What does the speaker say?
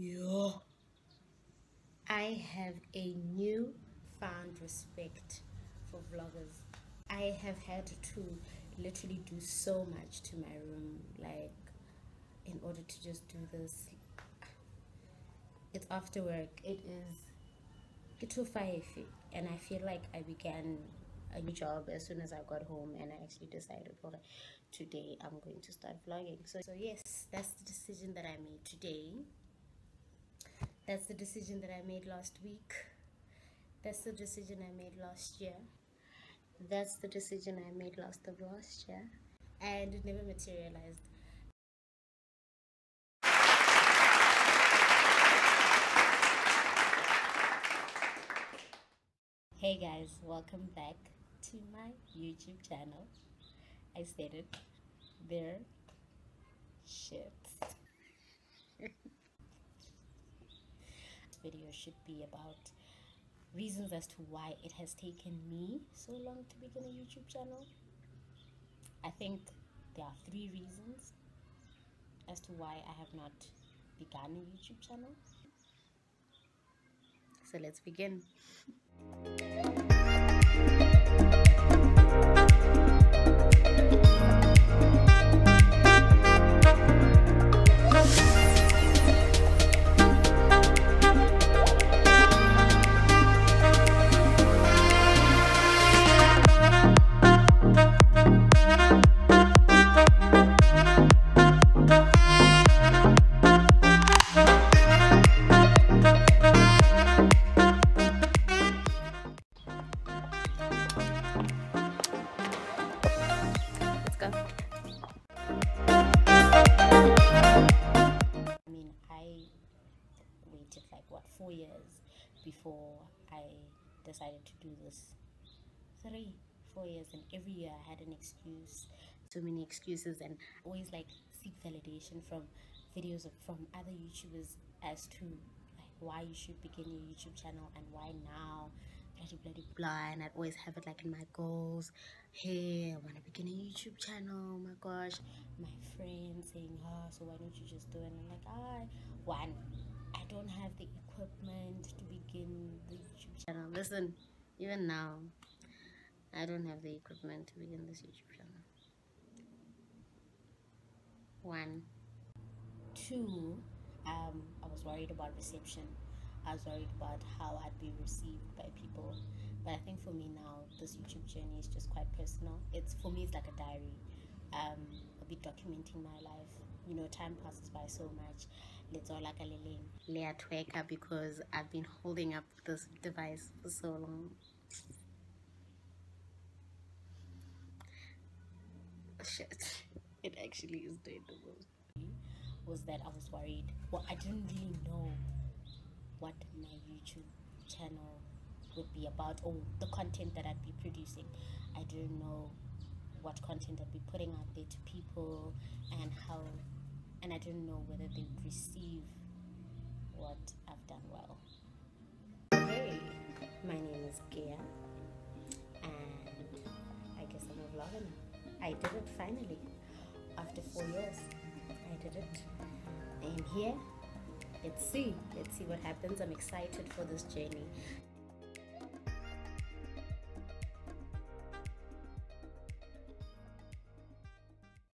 Yeah. I have a new found respect for vloggers. I have had to literally do so much to my room, like in order to just do this. It's after work. It is get five, and I feel like I began a new job as soon as I got home, and I actually decided, okay, today I'm going to start vlogging. So, so yes, that's the decision that I made today. That's the decision that I made last week. That's the decision I made last year. That's the decision I made last of last year. And it never materialized. Hey guys, welcome back to my YouTube channel. I it. There. Shit. Video should be about reasons as to why it has taken me so long to begin a YouTube channel. I think there are three reasons as to why I have not begun a YouTube channel. So let's begin. Years before I decided to do this. Three, four years, and every year I had an excuse. So many excuses, and always like seek validation from videos of, from other YouTubers as to like why you should begin your YouTube channel and why now. Bloody bloody blah, and I'd always have it like in my goals. Hey, I want to begin a YouTube channel. Oh my gosh, my friends saying, "Oh, so why don't you just do it?" And I'm like, "I one, don't have the equipment to begin the YouTube channel. Listen, even now, I don't have the equipment to begin this YouTube channel. One. Two, um, I was worried about reception. I was worried about how I'd be received by people. But I think for me now, this YouTube journey is just quite personal. It's for me, it's like a diary. Um, I'll be documenting my life. You know, time passes by so much letsola ka le leng le a tweka because I've been holding up this device for so long. Shit, it actually is doing the most. Was that I was worried. Well, I didn't really know what my YouTube channel would be about or the content that I'd be producing. I didn't know what content I'd be putting out there to people and how I didn't know whether they would receive what I've done well. Hey, my name is Kea, and I guess I'm a vlogger now. I did it finally. After four years, I did it. I'm here. Let's see. Let's see what happens. I'm excited for this journey.